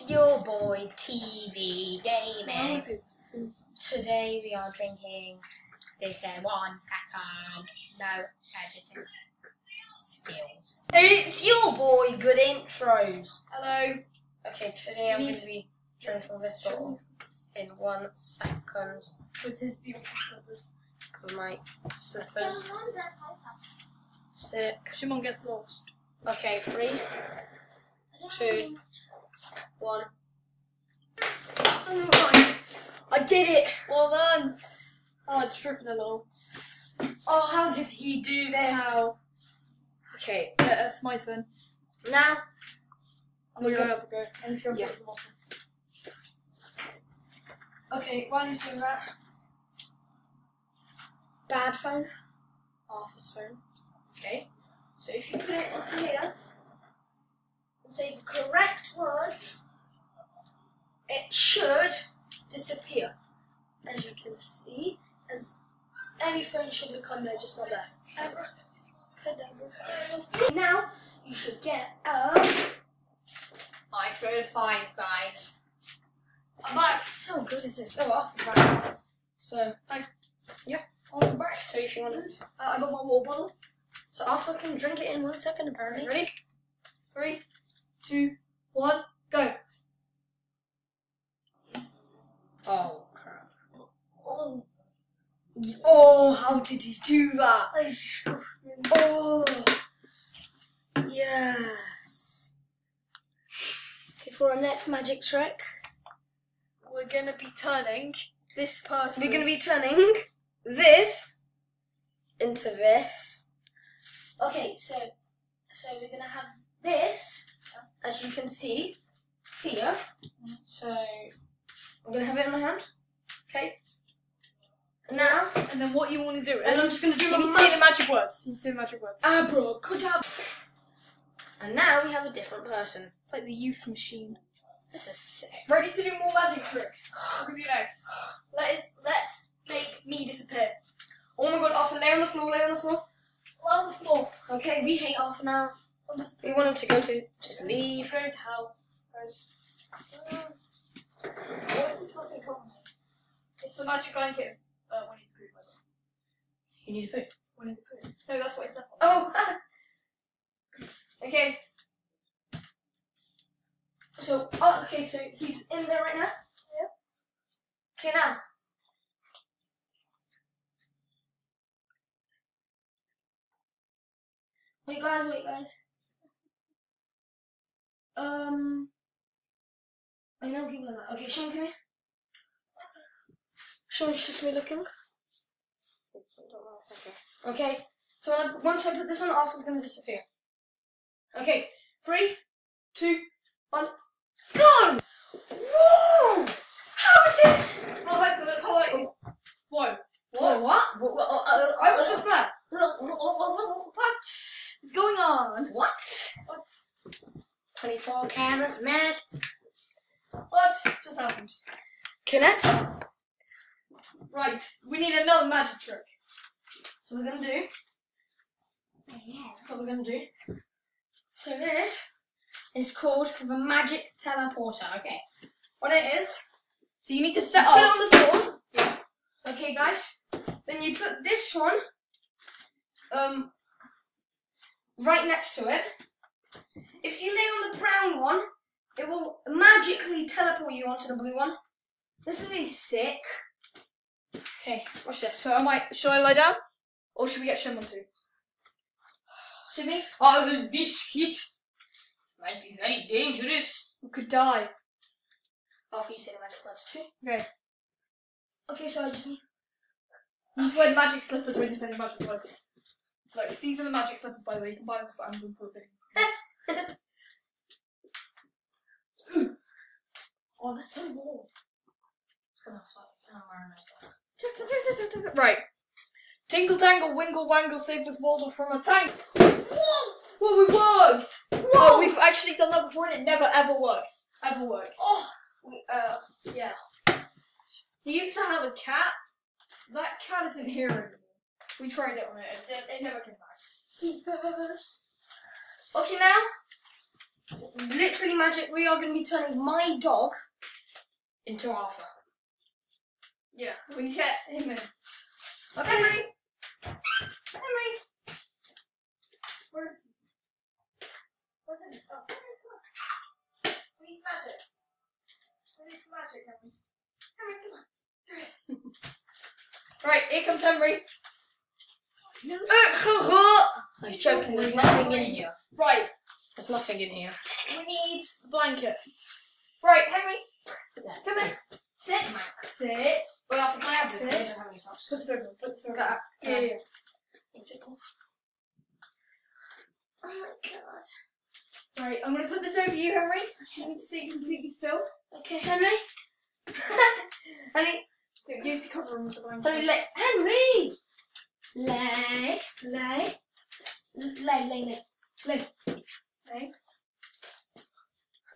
It's your boy TV Gaming. Today we are drinking this in one second. No editing skills. It's your boy Good Intros. Hello. Okay, today I'm going to be drinking this bottle in one second With his beautiful slippers. with my slippers. Sick. Shimon gets lost. Okay, three, two, one. Oh, I did it! Well done. Oh, it's dripping a little. Oh, how did he do this? How? Okay, Yeah, that's my turn. now I'm gonna go- have a go. I need to go Yeah. the bottom. Okay, while he's doing that, bad phone, Arthur's phone. Okay, so if you put it into here say the correct words, it should disappear, as you can see, and s- any phone should become there, just not there. Now you should get a iPhone 5, guys. I'm back. How good is this? Oh, off back. So, Hi. yeah, on back. So if you want to, Uh, I got my water bottle. so Arthur can drink it in one second apparently. Ready? Three, two, one, go. Oh crap! Oh, Oh, how did he do that? Oh, yes. Okay, for our next magic trick, We're gonna be turning this person. we're going to be turning this into this. Okay, so so we're going to have this, as you can see here. So I'm going to have it in my hand. Okay. And now, And then what you want to do is. and I'm just going to do you to say the magic words. You to say the magic words. abracadabra. And now we have a different person. It's like the youth machine. This is sick. Ready to do more magic tricks? Can we next? Let's let's make me disappear. Oh my god, Arthur, lay on the floor, lay on the floor. On the floor. Okay, we hate Arthur now. On the We want him to go to just leave. Go to hell. What if this doesn't come? It's the magic blanket of uh, Winnie the Pooh, by the way. You need to put. Winnie the Pooh. No, that's what it says on Oh! okay. So, oh, okay, so he's in there right now? Yeah. Okay, now. Wait, guys, wait, guys. Um. I know, keep like that. Okay, Sean, come here. Sean's just me looking. Okay, so when I, once I put this on, Arthur's gonna disappear. Okay, three, two, one, go! Whoa! How is it? Oh, Philip. How are you? Whoa. What? What? What? what- uh, I was just there. What? What's going on? What? What? 24 karat mad. What just happened? Okay, next. Right, we need another magic trick. So we're gonna do. What we're gonna do. So this is called the magic teleporter. Okay. What it is? So you need to set up. Put it on the floor. Okay, guys. Then you put this one um right next to it. If you lay on the brown one, it will magically teleport you onto the blue one. This is really sick. Okay, watch this. So am I? Should I lie down, or should we get Shimon to? Shimmy, Oh, this heat. This might be very dangerous. we could die. After you say the magic words too. Okay. Okay, so I just need. You just wear the magic slippers when you say the magic words. Look, these are the magic slippers, by the way. You can buy them for Amazon for a bit. Oh, they're so warm. Right. Tingle tangle, wingle wangle, save this Waldorf from a tank. Whoa! Well, we worked! Whoa! we've actually done that before and it never ever works. Ever works. Oh, We, uh, yeah. He used to have a cat. That cat isn't here anymore. We tried it on it, it, it never came back. keepers. Okay, now literally magic. We are going to be turning my dog into Arthur. Yeah, we get him in. Okay. Henry! Henry! Where is he? Where's he? Oh, Henry, come on. We need magic. We need some magic, Henry. Henry, come on. Hurry. right, here comes Henry. No. Uh, I was joking. There's nothing in here. Right, There's nothing in here. we need blankets. Right, Henry, come in. Sit. Sit. Wait, Arthur, can I have this? Sit. I don't have any socks. Put over. Put over. Got Yeah, yeah. Oh my god. Right, I'm gonna put this over you, Henry. You need to sit completely still. Okay, Henry. Henry, Use the cover with the blanket. Henry, lay. Henry! Lay, lay. Lay, lay, lay. Lay. Okay.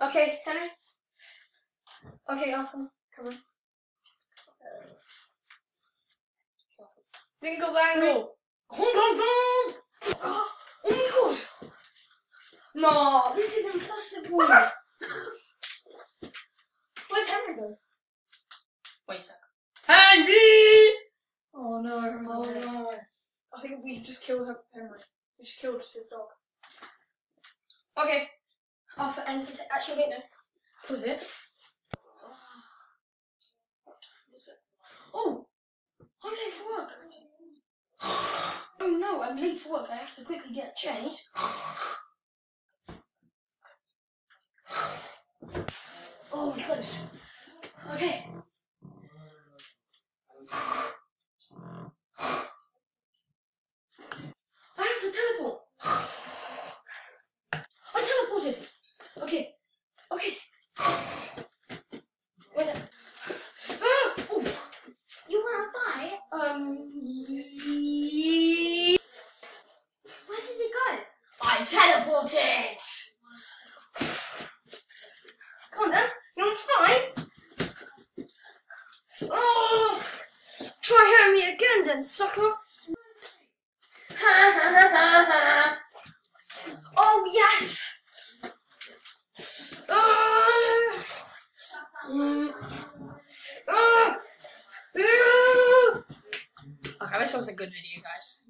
Okay, Henry. Okay, Arthur. Cover him. Singles angle. On, uh, Oh my god! No, this is impossible. Where's Henry though? Wait a sec. Henry! Oh no, Oh no. I think we just killed Henry. We just killed his dog. Okay. Arthur entered. Actually, wait, no. Was it? What time is it? Oh! I'm late for work. Oh no, I'm late for work. I have to quickly get changed. Oh, we're close. Okay. I have to teleport. I teleported. Okay. Okay. Wait. a- Ah! Ooh. You wanna buy it? Um. ye- Where did it go? Teleported. Calm down. You're fine. Oh. Try hurt me again, then, sucker. oh yes. Ah. Okay, this was a good video, guys.